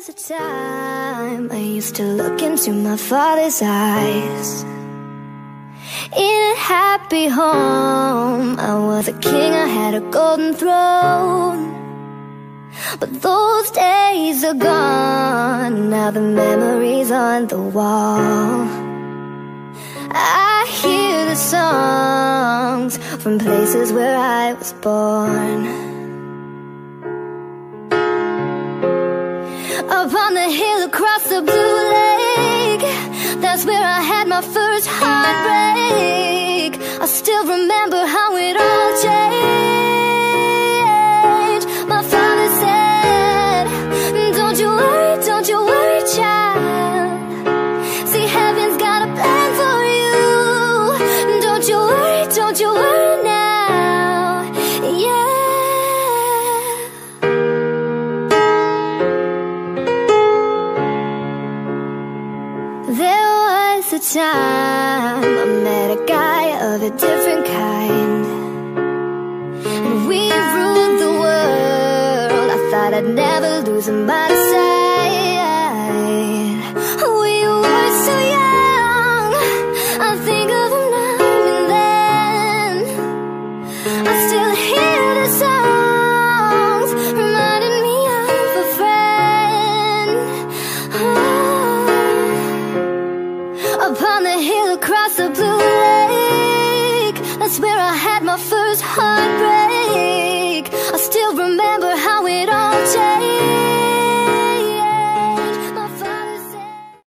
was a time I used to look into my father's eyes. In a happy home, I was a king, I had a golden throne. But those days are gone, now the memories on the wall. I hear the songs from places where I was born. Up on the hill across the blue lake. That's where I had my first heartbreak was a time I met a guy of a different kind. And we ruled the world. I thought I'd never lose the side. We were so young. I think of him now and then. I still Upon the hill across the blue lake. That's where I had my first heartbreak. I still remember how it all changed.